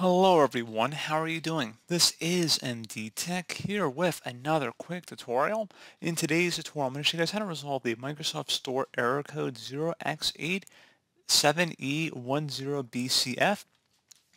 Hello everyone, how are you doing? This is MD Tech here with another quick tutorial. In today's tutorial, I'm going to show you guys how to resolve the Microsoft Store error code 0x87E10BCF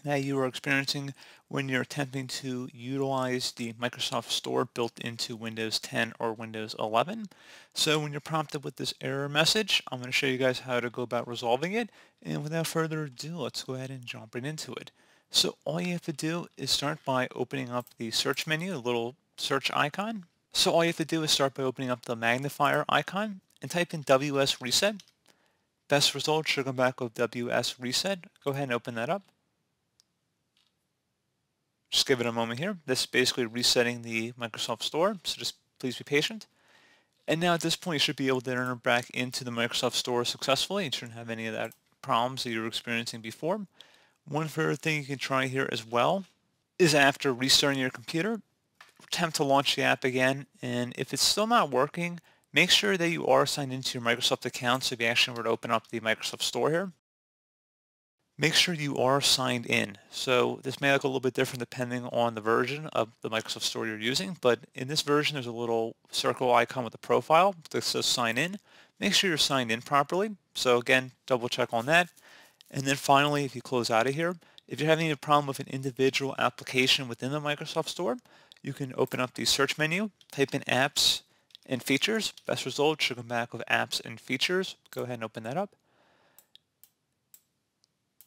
that you are experiencing when you're attempting to utilize the Microsoft Store built into Windows 10 or Windows 11. So when you're prompted with this error message, I'm going to show you guys how to go about resolving it. And without further ado, let's go ahead and jump right into it. So all you have to do is start by opening up the search menu, a little search icon. So all you have to do is start by opening up the magnifier icon and type in WS Reset. Best result should come back with WS Reset. Go ahead and open that up. Just give it a moment here. This is basically resetting the Microsoft Store, so just please be patient. And now at this point, you should be able to enter back into the Microsoft Store successfully. You shouldn't have any of that problems that you were experiencing before. One further thing you can try here as well is after restarting your computer, attempt to launch the app again, and if it's still not working, make sure that you are signed into your Microsoft account so if you actually were to open up the Microsoft Store here. Make sure you are signed in. So this may look a little bit different depending on the version of the Microsoft Store you're using, but in this version there's a little circle icon with a profile that says sign in. Make sure you're signed in properly. So again, double check on that. And then finally, if you close out of here, if you're having a problem with an individual application within the Microsoft Store, you can open up the search menu, type in apps and features. Best result should come back with apps and features. Go ahead and open that up.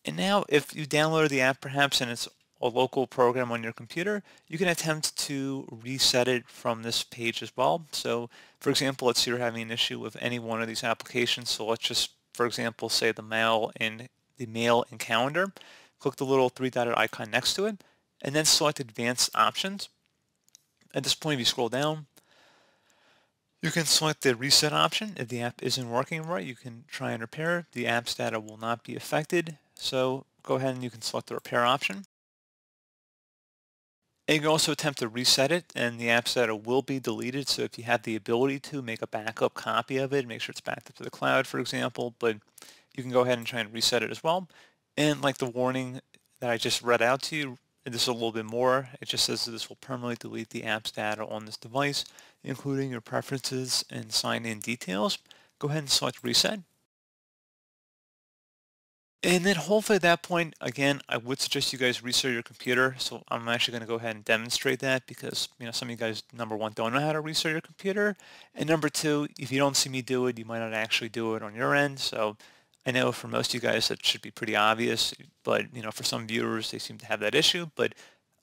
And now if you download the app perhaps and it's a local program on your computer, you can attempt to reset it from this page as well. So for example, let's say you're having an issue with any one of these applications. So let's just, for example, say the mail and the mail and calendar. Click the little three-dotted icon next to it, and then select advanced options. At this point, if you scroll down, you can select the reset option. If the app isn't working right, you can try and repair. The app's data will not be affected. So go ahead and you can select the repair option. And you can also attempt to reset it and the app data will be deleted. So if you have the ability to make a backup copy of it, make sure it's backed up to the cloud, for example, but you can go ahead and try and reset it as well. And like the warning that I just read out to you, this is a little bit more. It just says that this will permanently delete the app's data on this device, including your preferences and sign-in details. Go ahead and select reset. And then hopefully at that point, again, I would suggest you guys restart your computer. So I'm actually going to go ahead and demonstrate that because, you know, some of you guys, number one, don't know how to restart your computer. And number two, if you don't see me do it, you might not actually do it on your end. So I know for most of you guys that should be pretty obvious, but you know, for some viewers they seem to have that issue. But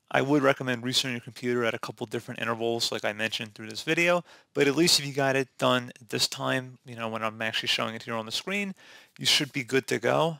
I would recommend restarting your computer at a couple different intervals, like I mentioned through this video. But at least if you got it done this time, you know, when I'm actually showing it here on the screen, you should be good to go.